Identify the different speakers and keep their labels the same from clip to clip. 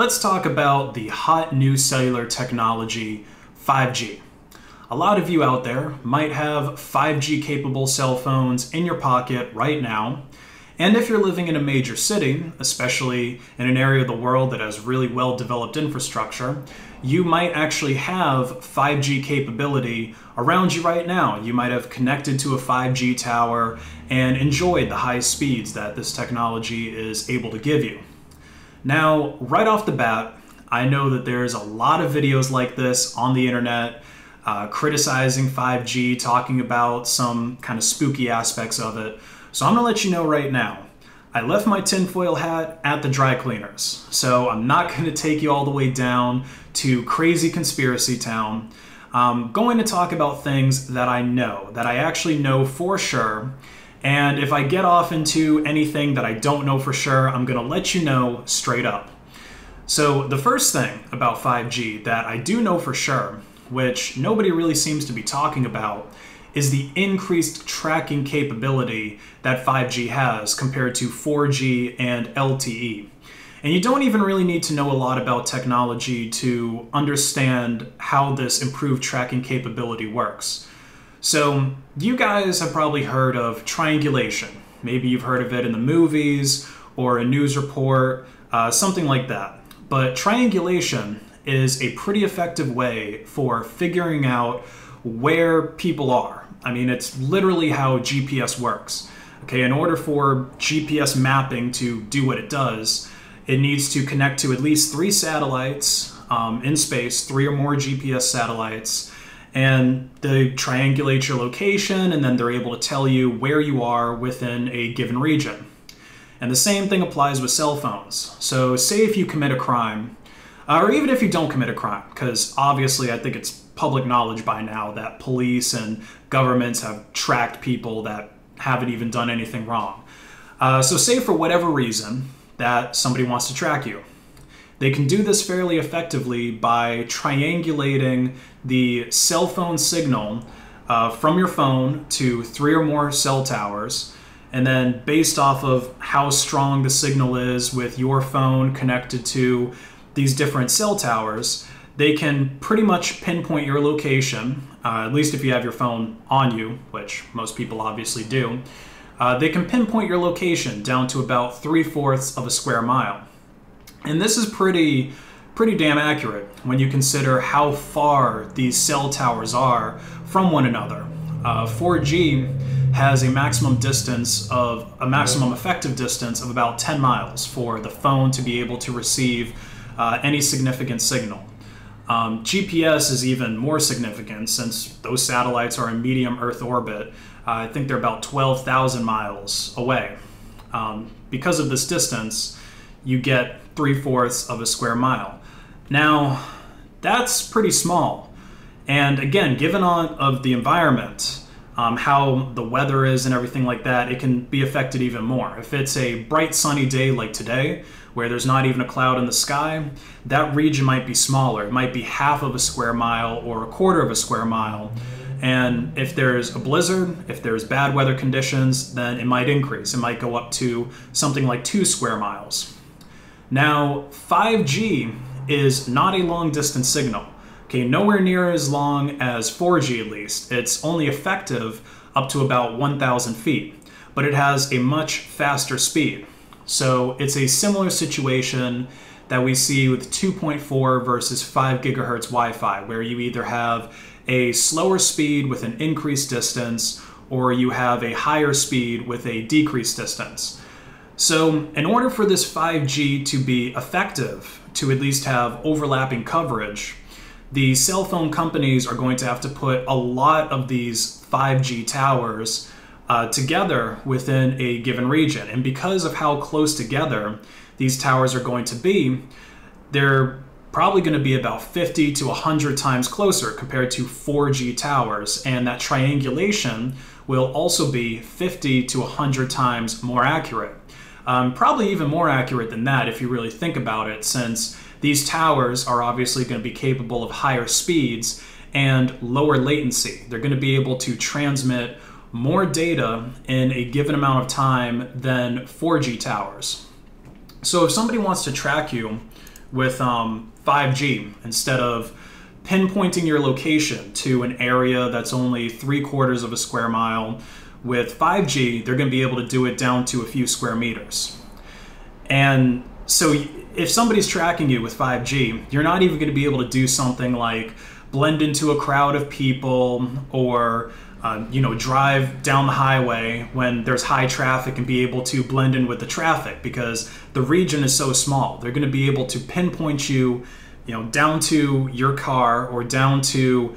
Speaker 1: Let's talk about the hot new cellular technology, 5G. A lot of you out there might have 5G capable cell phones in your pocket right now. And if you're living in a major city, especially in an area of the world that has really well developed infrastructure, you might actually have 5G capability around you right now. You might have connected to a 5G tower and enjoyed the high speeds that this technology is able to give you. Now, right off the bat, I know that there's a lot of videos like this on the internet uh, criticizing 5G, talking about some kind of spooky aspects of it. So I'm gonna let you know right now. I left my tinfoil hat at the dry cleaners, so I'm not gonna take you all the way down to crazy conspiracy town. I'm going to talk about things that I know, that I actually know for sure, and if I get off into anything that I don't know for sure, I'm going to let you know straight up. So, the first thing about 5G that I do know for sure, which nobody really seems to be talking about, is the increased tracking capability that 5G has compared to 4G and LTE. And you don't even really need to know a lot about technology to understand how this improved tracking capability works. So, you guys have probably heard of triangulation. Maybe you've heard of it in the movies or a news report, uh, something like that. But triangulation is a pretty effective way for figuring out where people are. I mean, it's literally how GPS works. Okay, in order for GPS mapping to do what it does, it needs to connect to at least three satellites um, in space, three or more GPS satellites, and they triangulate your location and then they're able to tell you where you are within a given region. And the same thing applies with cell phones. So, say if you commit a crime, uh, or even if you don't commit a crime, because obviously I think it's public knowledge by now that police and governments have tracked people that haven't even done anything wrong. Uh, so, say for whatever reason that somebody wants to track you. They can do this fairly effectively by triangulating the cell phone signal uh, from your phone to three or more cell towers. And then, based off of how strong the signal is with your phone connected to these different cell towers, they can pretty much pinpoint your location, uh, at least if you have your phone on you, which most people obviously do. Uh, they can pinpoint your location down to about three fourths of a square mile. And this is pretty pretty damn accurate when you consider how far these cell towers are from one another. Uh, 4G has a maximum distance of a maximum effective distance of about 10 miles for the phone to be able to receive uh, any significant signal. Um, GPS is even more significant since those satellites are in medium Earth orbit. Uh, I think they're about 12,000 miles away. Um, because of this distance, you get three fourths of a square mile. Now, that's pretty small. And again, given on of the environment, um, how the weather is and everything like that, it can be affected even more. If it's a bright sunny day like today, where there's not even a cloud in the sky, that region might be smaller. It might be half of a square mile or a quarter of a square mile. And if there's a blizzard, if there's bad weather conditions, then it might increase. It might go up to something like two square miles. Now, 5G is not a long distance signal. Okay, nowhere near as long as 4G at least. It's only effective up to about 1,000 feet, but it has a much faster speed. So it's a similar situation that we see with 2.4 versus 5 gigahertz Wi-Fi, where you either have a slower speed with an increased distance, or you have a higher speed with a decreased distance. So, in order for this 5G to be effective, to at least have overlapping coverage, the cell phone companies are going to have to put a lot of these 5G towers uh, together within a given region. And because of how close together these towers are going to be, they're probably going to be about 50 to 100 times closer compared to 4G towers. And that triangulation will also be 50 to 100 times more accurate. Um, probably even more accurate than that if you really think about it, since these towers are obviously going to be capable of higher speeds and lower latency. They're going to be able to transmit more data in a given amount of time than 4G towers. So if somebody wants to track you with um, 5G instead of pinpointing your location to an area that's only three quarters of a square mile. With 5G, they're going to be able to do it down to a few square meters. And so if somebody's tracking you with 5G, you're not even going to be able to do something like blend into a crowd of people or uh, you know drive down the highway when there's high traffic and be able to blend in with the traffic because the region is so small they're going to be able to pinpoint you you know down to your car or down to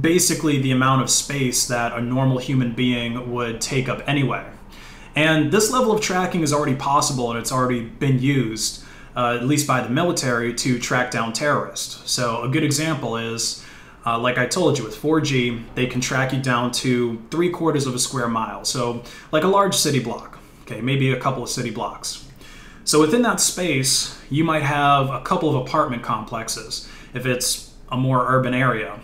Speaker 1: basically the amount of space that a normal human being would take up anyway and this level of tracking is already possible and it's already been used uh, at least by the military to track down terrorists so a good example is uh, like I told you, with 4G, they can track you down to three quarters of a square mile. So, like a large city block, okay, maybe a couple of city blocks. So, within that space, you might have a couple of apartment complexes if it's a more urban area.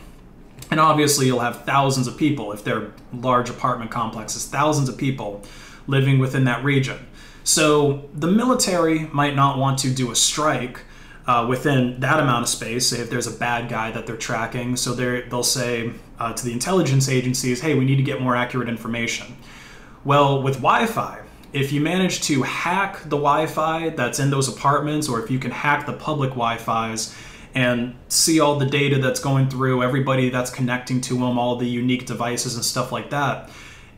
Speaker 1: And obviously, you'll have thousands of people if they're large apartment complexes, thousands of people living within that region. So, the military might not want to do a strike uh, within that amount of space, say if there's a bad guy that they're tracking, so they'll say uh, to the intelligence agencies, hey, we need to get more accurate information. Well, with Wi Fi, if you manage to hack the Wi Fi that's in those apartments, or if you can hack the public Wi Fi's and see all the data that's going through, everybody that's connecting to them, all the unique devices and stuff like that,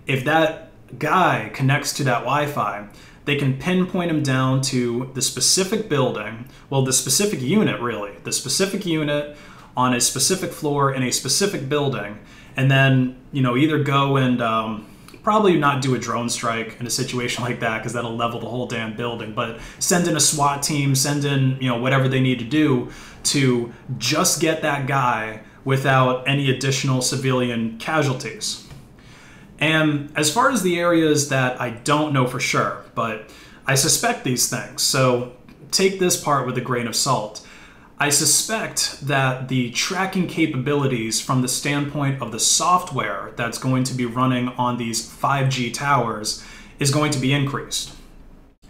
Speaker 1: if that guy connects to that Wi Fi, they can pinpoint him down to the specific building, well, the specific unit, really, the specific unit on a specific floor in a specific building, and then, you know, either go and um, probably not do a drone strike in a situation like that because that'll level the whole damn building, but send in a SWAT team, send in, you know, whatever they need to do to just get that guy without any additional civilian casualties. And as far as the areas that I don't know for sure, but I suspect these things, so take this part with a grain of salt. I suspect that the tracking capabilities from the standpoint of the software that's going to be running on these 5G towers is going to be increased.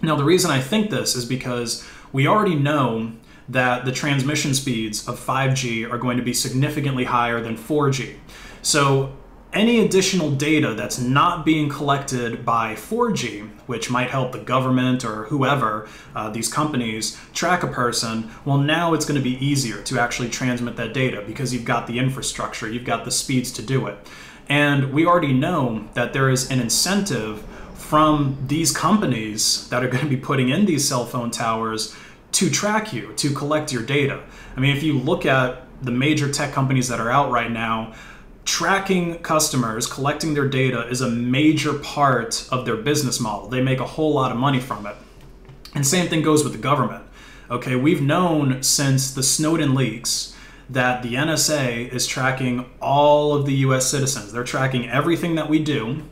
Speaker 1: Now, the reason I think this is because we already know that the transmission speeds of 5G are going to be significantly higher than 4G. So any additional data that's not being collected by 4G, which might help the government or whoever, uh, these companies, track a person, well, now it's going to be easier to actually transmit that data because you've got the infrastructure, you've got the speeds to do it. And we already know that there is an incentive from these companies that are going to be putting in these cell phone towers to track you, to collect your data. I mean, if you look at the major tech companies that are out right now, tracking customers, collecting their data is a major part of their business model. They make a whole lot of money from it. And same thing goes with the government. Okay, we've known since the Snowden leaks that the NSA is tracking all of the US citizens. They're tracking everything that we do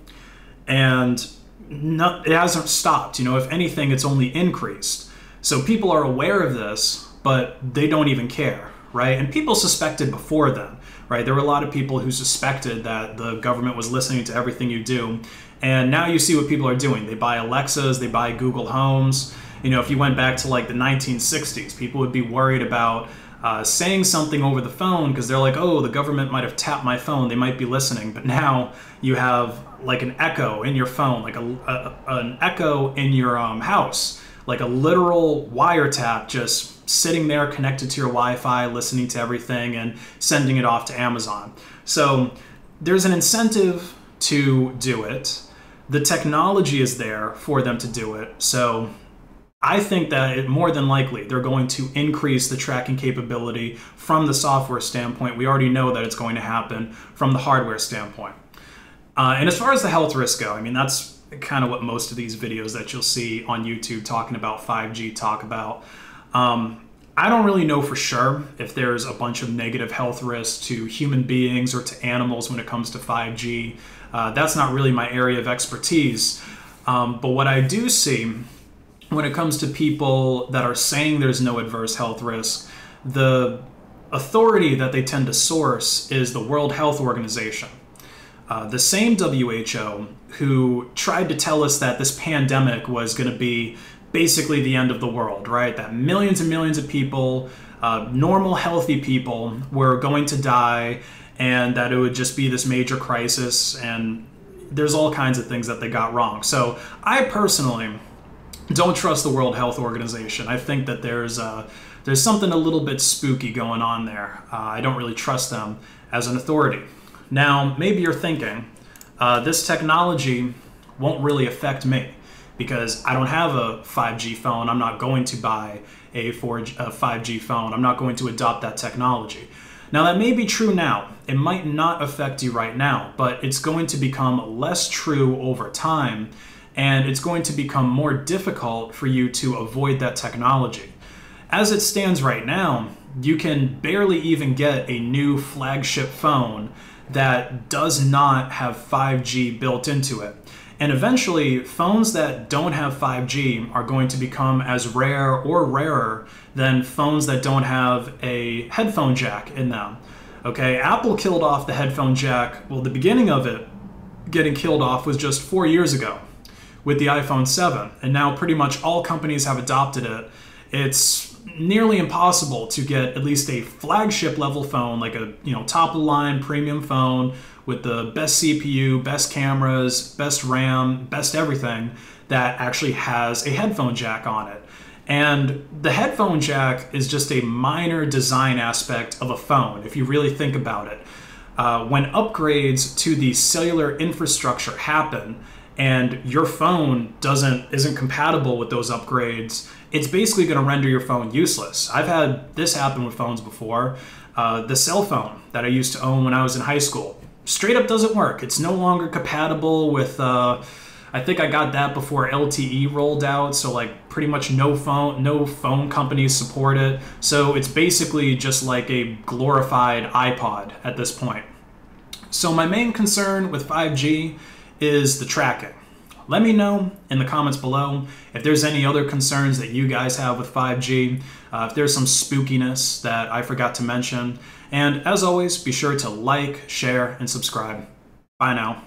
Speaker 1: and not, it hasn't stopped. You know, if anything, it's only increased. So people are aware of this, but they don't even care, right? And people suspected before then right? There were a lot of people who suspected that the government was listening to everything you do. And now you see what people are doing. They buy Alexas, they buy Google Homes. You know, if you went back to like the 1960s, people would be worried about uh, saying something over the phone because they're like, oh, the government might have tapped my phone, they might be listening. But now you have like an echo in your phone, like a, a an echo in your um, house, like a literal wiretap just sitting there connected to your Wi-Fi, listening to everything and sending it off to Amazon. So there's an incentive to do it. The technology is there for them to do it. So I think that it, more than likely they're going to increase the tracking capability from the software standpoint. We already know that it's going to happen from the hardware standpoint. Uh, and as far as the health risk go, I mean, that's kind of what most of these videos that you'll see on YouTube talking about 5G talk about. Um, I don't really know for sure if there's a bunch of negative health risks to human beings or to animals when it comes to 5G. Uh, that's not really my area of expertise. Um, but what I do see when it comes to people that are saying there's no adverse health risk, the authority that they tend to source is the World Health Organization. Uh, the same WHO who tried to tell us that this pandemic was going to be basically the end of the world, right? That millions and millions of people, uh, normal, healthy people, were going to die, and that it would just be this major crisis, and there's all kinds of things that they got wrong. So I personally don't trust the World Health Organization. I think that there's uh, there's something a little bit spooky going on there. Uh, I don't really trust them as an authority. Now, maybe you're thinking, uh, this technology won't really affect me because I don't have a 5G phone. I'm not going to buy a, 4 a 5G phone. I'm not going to adopt that technology. Now, that may be true now. It might not affect you right now, but it's going to become less true over time, and it's going to become more difficult for you to avoid that technology. As it stands right now, you can barely even get a new flagship phone that does not have 5G built into it. And eventually, phones that don't have 5G are going to become as rare or rarer than phones that don't have a headphone jack in them. Okay, Apple killed off the headphone jack. Well, the beginning of it getting killed off was just four years ago with the iPhone 7, and now pretty much all companies have adopted it. It's nearly impossible to get at least a flagship level phone, like a you know top of the line premium phone with the best CPU, best cameras, best RAM, best everything that actually has a headphone jack on it. And the headphone jack is just a minor design aspect of a phone, if you really think about it. Uh, when upgrades to the cellular infrastructure happen, and your phone doesn't isn't compatible with those upgrades, it's basically going to render your phone useless. I've had this happen with phones before. Uh, the cell phone that I used to own when I was in high school straight up doesn't work. It's no longer compatible with. Uh, I think I got that before LTE rolled out, so like pretty much no phone no phone companies support it. So it's basically just like a glorified iPod at this point. So my main concern with 5G is the tracking. Let me know in the comments below if there's any other concerns that you guys have with 5G, uh, if there's some spookiness that I forgot to mention. And as always, be sure to like, share, and subscribe. Bye now.